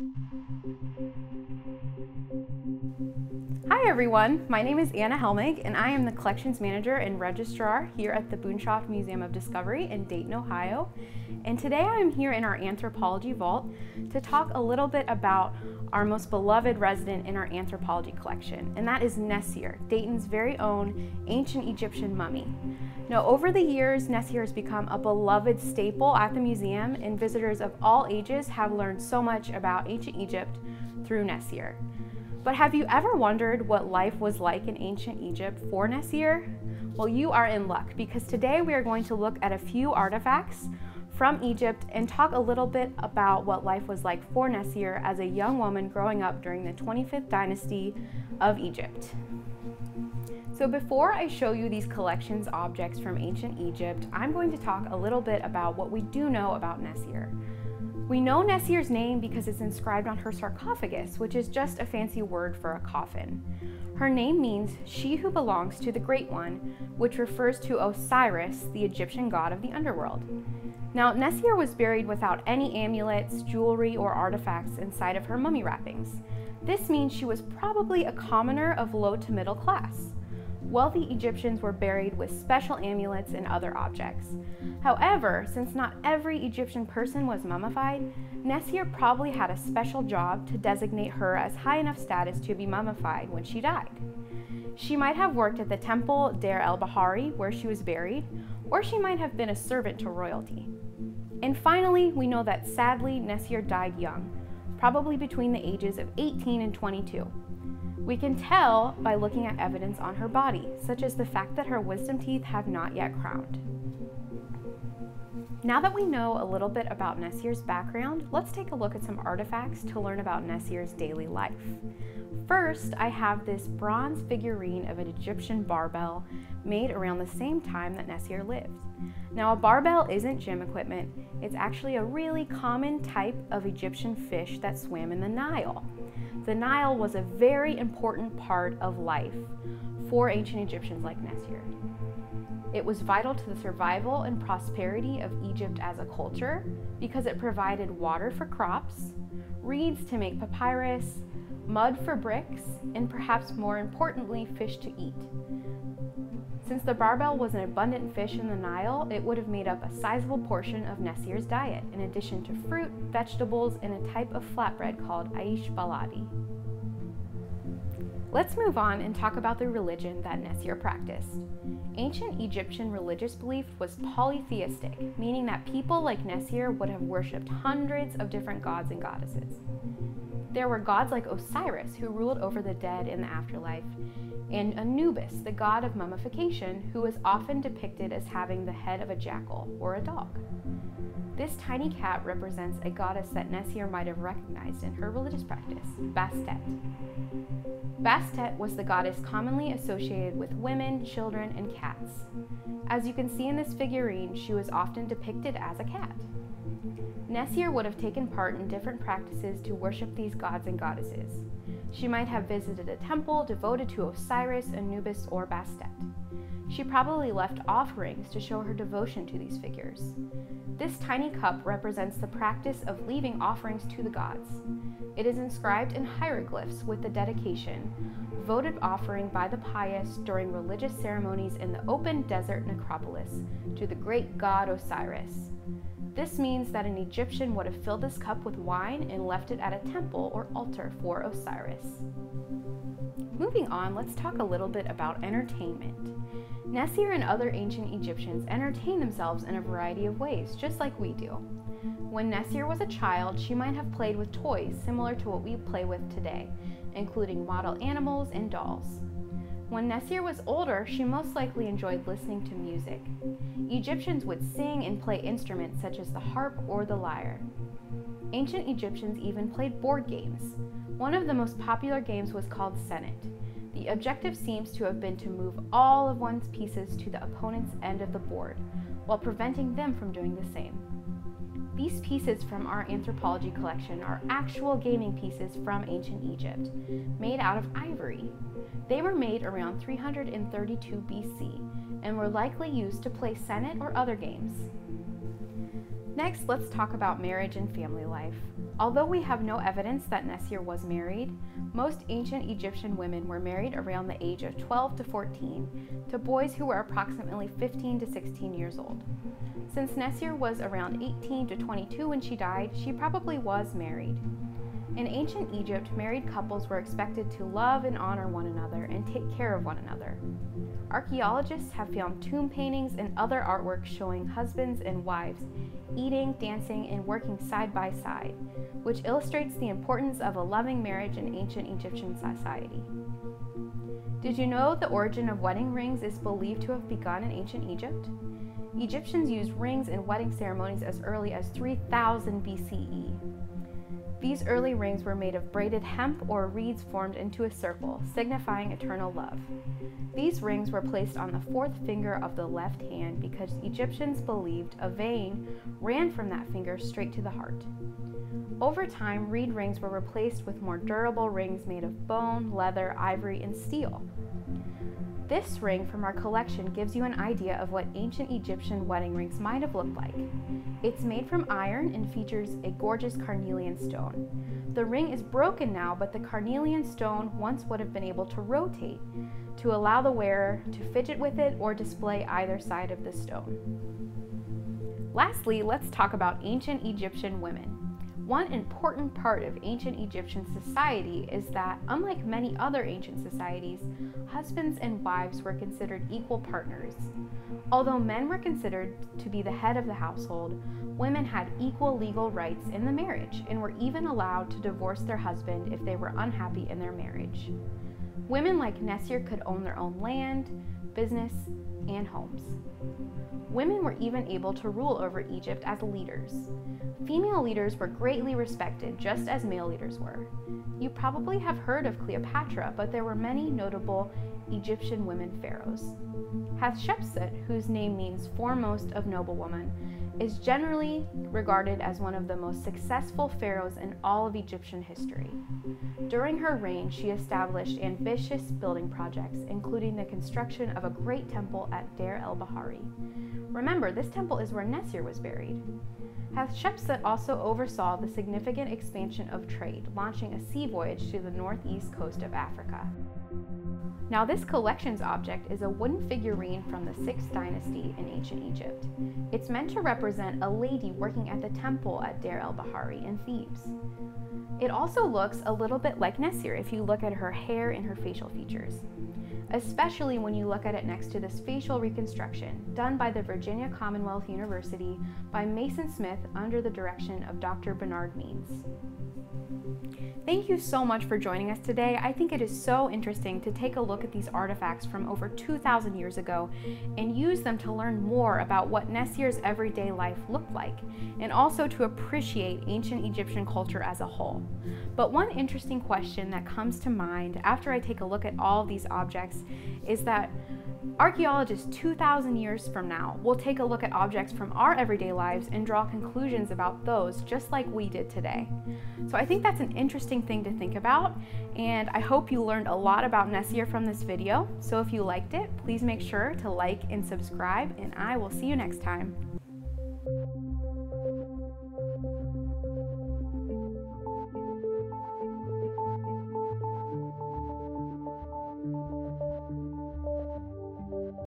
Hi everyone, my name is Anna Helmig and I am the Collections Manager and Registrar here at the Boonshoft Museum of Discovery in Dayton, Ohio. And today I'm here in our Anthropology Vault to talk a little bit about our most beloved resident in our anthropology collection, and that is Nesiur, Dayton's very own ancient Egyptian mummy. Now, over the years, Nesiur has become a beloved staple at the museum, and visitors of all ages have learned so much about ancient Egypt through Nesiur. But have you ever wondered what life was like in ancient Egypt for Nesiur? Well, you are in luck because today we are going to look at a few artifacts from Egypt and talk a little bit about what life was like for Nesiur as a young woman growing up during the 25th dynasty of Egypt. So before I show you these collections objects from ancient Egypt, I'm going to talk a little bit about what we do know about Nesiur. We know Nesiur's name because it's inscribed on her sarcophagus, which is just a fancy word for a coffin. Her name means she who belongs to the Great One, which refers to Osiris, the Egyptian god of the underworld. Now, Nesiur was buried without any amulets, jewelry, or artifacts inside of her mummy wrappings. This means she was probably a commoner of low to middle class wealthy Egyptians were buried with special amulets and other objects. However, since not every Egyptian person was mummified, Nesiur probably had a special job to designate her as high enough status to be mummified when she died. She might have worked at the temple Deir el Bahari, where she was buried, or she might have been a servant to royalty. And finally, we know that sadly, Nesiur died young, probably between the ages of 18 and 22. We can tell by looking at evidence on her body, such as the fact that her wisdom teeth have not yet crowned. Now that we know a little bit about Nesiur's background, let's take a look at some artifacts to learn about Nesiur's daily life. First, I have this bronze figurine of an Egyptian barbel made around the same time that Nesiur lived. Now, a barbel isn't gym equipment, it's actually a really common type of Egyptian fish that swam in the Nile. The Nile was a very important part of life for ancient Egyptians like Nesiur. It was vital to the survival and prosperity of Egypt as a culture because it provided water for crops, reeds to make papyrus, mud for bricks, and perhaps more importantly, fish to eat. Since the barbel was an abundant fish in the Nile, it would have made up a sizable portion of Nesiur's diet, in addition to fruit, vegetables, and a type of flatbread called aish baladi. Let's move on and talk about the religion that Nesiur practiced. Ancient Egyptian religious belief was polytheistic, meaning that people like Nesiur would have worshipped hundreds of different gods and goddesses. There were gods like Osiris, who ruled over the dead in the afterlife, and Anubis, the god of mummification, who was often depicted as having the head of a jackal or a dog. This tiny cat represents a goddess that Nesiur might have recognized in her religious practice, Bastet. Bastet was the goddess commonly associated with women, children, and cats. As you can see in this figurine, she was often depicted as a cat. Nesiur would have taken part in different practices to worship these gods and goddesses. She might have visited a temple devoted to Osiris, Anubis, or Bastet. She probably left offerings to show her devotion to these figures. This tiny cup represents the practice of leaving offerings to the gods. It is inscribed in hieroglyphs with the dedication, votive offering by the pious during religious ceremonies in the open desert necropolis to the great god Osiris. This means that an Egyptian would have filled this cup with wine and left it at a temple or altar for Osiris. Moving on, let's talk a little bit about entertainment. Nesiur and other ancient Egyptians entertained themselves in a variety of ways, just like we do. When Nesiur was a child, she might have played with toys similar to what we play with today, including model animals and dolls. When Nesiur was older, she most likely enjoyed listening to music. Egyptians would sing and play instruments such as the harp or the lyre. Ancient Egyptians even played board games. One of the most popular games was called Senet. The objective seems to have been to move all of one's pieces to the opponent's end of the board, while preventing them from doing the same. These pieces from our anthropology collection are actual gaming pieces from ancient Egypt, made out of ivory. They were made around 332 BC and were likely used to play Senet or other games. Next, let's talk about marriage and family life. Although we have no evidence that Nesiur was married, most ancient Egyptian women were married around the age of 12 to 14 to boys who were approximately 15 to 16 years old. Since Nesiur was around 18 to 22 when she died, she probably was married. In ancient Egypt, married couples were expected to love and honor one another and take care of one another. Archaeologists have found tomb paintings and other artwork showing husbands and wives eating, dancing, and working side by side, which illustrates the importance of a loving marriage in ancient Egyptian society. Did you know the origin of wedding rings is believed to have begun in ancient Egypt? Egyptians used rings in wedding ceremonies as early as 3000 BCE. These early rings were made of braided hemp or reeds formed into a circle, signifying eternal love. These rings were placed on the fourth finger of the left hand because Egyptians believed a vein ran from that finger straight to the heart. Over time, reed rings were replaced with more durable rings made of bone, leather, ivory, and steel. This ring from our collection gives you an idea of what ancient Egyptian wedding rings might have looked like. It's made from iron and features a gorgeous carnelian stone. The ring is broken now, but the carnelian stone once would have been able to rotate to allow the wearer to fidget with it or display either side of the stone. Lastly, let's talk about ancient Egyptian women. One important part of ancient Egyptian society is that, unlike many other ancient societies, husbands and wives were considered equal partners. Although men were considered to be the head of the household, women had equal legal rights in the marriage and were even allowed to divorce their husband if they were unhappy in their marriage. Women like Nesiur could own their own land, business, and homes. Women were even able to rule over Egypt as leaders. Female leaders were greatly respected, just as male leaders were. You probably have heard of Cleopatra, but there were many notable Egyptian women pharaohs. Hatshepsut, whose name means foremost of noblewoman, is generally regarded as one of the most successful pharaohs in all of Egyptian history. During her reign, she established ambitious building projects, including the construction of a great temple at Deir el Bahari. Remember, this temple is where Nesiur was buried. Hatshepsut also oversaw the significant expansion of trade, launching a sea voyage to the northeast coast of Africa. Now, this collections object is a wooden figurine from the 6th dynasty in ancient Egypt. It's meant to represent a lady working at the temple at Deir el Bahari in Thebes. It also looks a little bit like Nesiur if you look at her hair and her facial features, especially when you look at it next to this facial reconstruction done by the Virginia Commonwealth University by Mason Smith under the direction of Dr. Bernard Means. Thank you so much for joining us today. I think it is so interesting to take a look at these artifacts from over 2,000 years ago and use them to learn more about what Nesiur's everyday life looked like, and also to appreciate ancient Egyptian culture as a whole. But one interesting question that comes to mind after I take a look at all these objects is that Archaeologists 2,000 years from now will take a look at objects from our everyday lives and draw conclusions about those just like we did today. So I think that's an interesting thing to think about and I hope you learned a lot about Nesiur from this video. So if you liked it, please make sure to like and subscribe and I will see you next time.